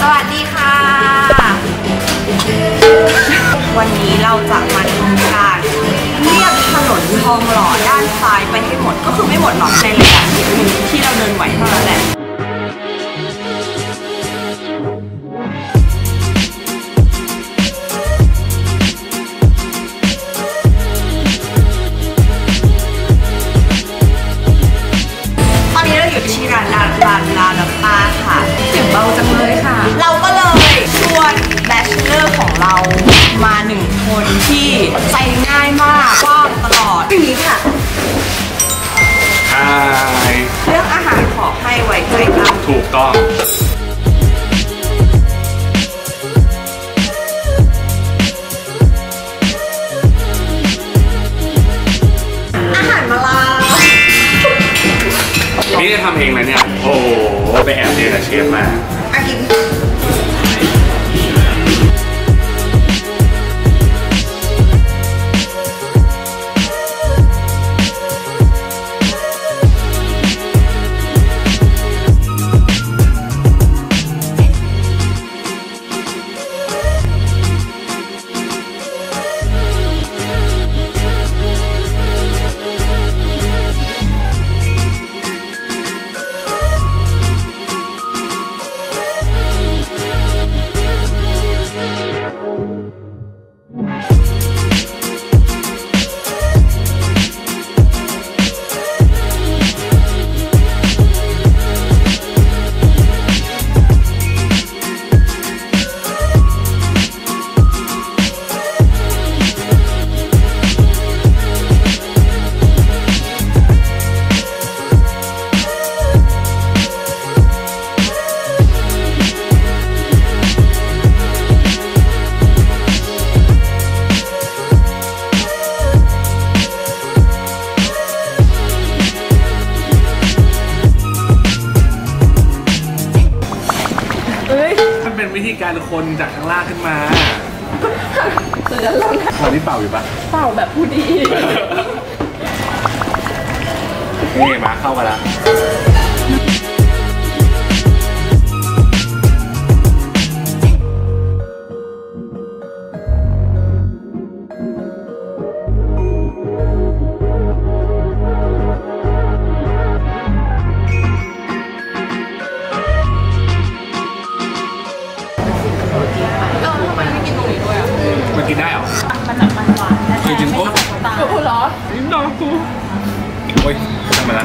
สวัสดีค่ะ วันนี้เราจะมาทำการเรียบถนนทองหล่อด้านซ้ายไปให้หมด ก็คือไม่หมดหรอกในระยะที่เราเดินไหวเท่านั้นแหละ ไปแอ ธีการคนจากข้างล่างขึ้นมาตอนนี้เป่าอยู่ปะเปล่าแบบผู้ดี นี่มาเข้ามาแล้ว ดอกกูโอ้ยทำมล่ะ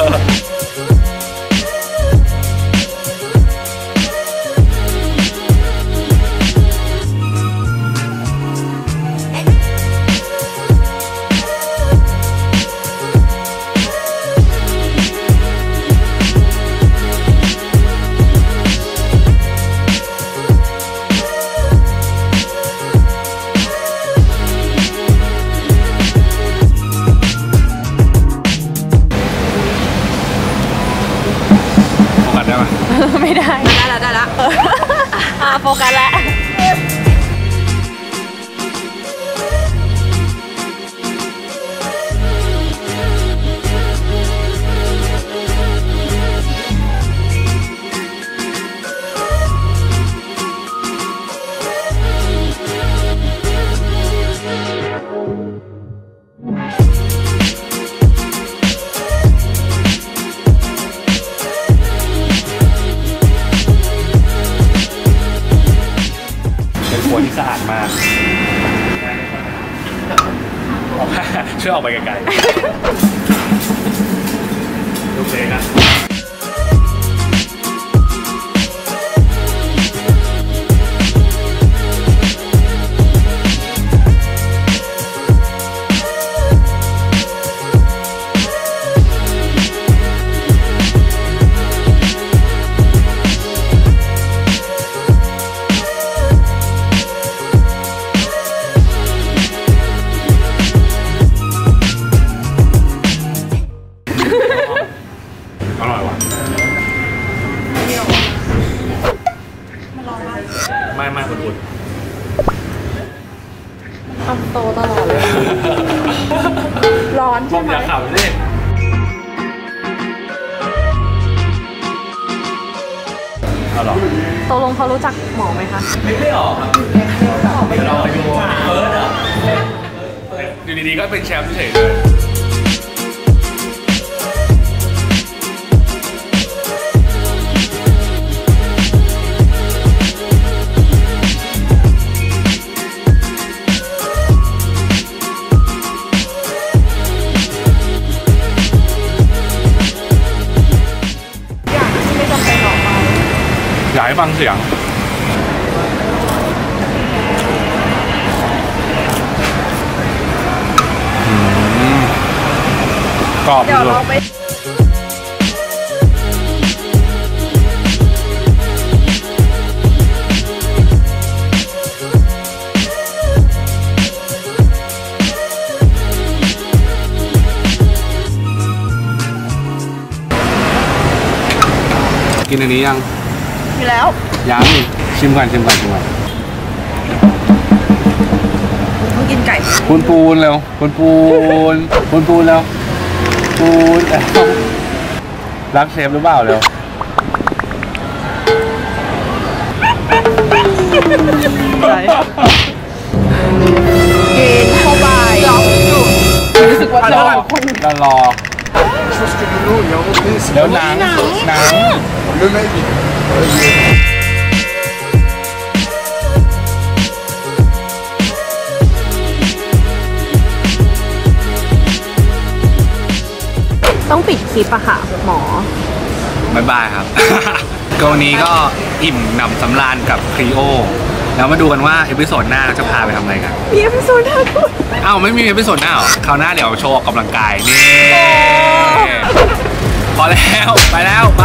ได้ปะไม่ได้ ได้แล้วได้แล้วอ่าโฟกัสแล้ว มากช่วยออกไปไกลๆำโตตลอดเลย ร้อนใช่ไหมข่าวเล่ตกลงเขารู้จักหมอไหมคะ ไม่ไม่ออกครับเดี๋ยวเราดเฟิรอะอยู่ดีๆก็เป็นแชมป์เฉยเลย สียง กรอบเดี๋ยวเลเรายไปกินอันนี้ยังมีแล้ว ยังชิมก่อนชิมก่อนชิมก่อนต้องกินไก่ปูนปูนเร็วปูนปูนปูนปูนเร็วปูนเอ้ารักเชฟหรือเปล่าเร็วใช่กินเข้าไปล็อกอยู่รู้สึกว่ารเราอรอรอแล้วหนังหนัง ต้องปิดคลิปอะค่ะหมอ bye bye ครับ ก็วันนี้ก็อิ่มหนำสำราญกับ CLEO แล้วมาดูกันว่า episode หน้าเราจะพาไปทำอะไรกัน มี episode ห้าด้วย อ้าวไม่มี episode หน้าเหรอคราวหน้าเดี๋ยวโชว์ออกกำลังกายนี่พอแล้ว ไปแล้ว ไป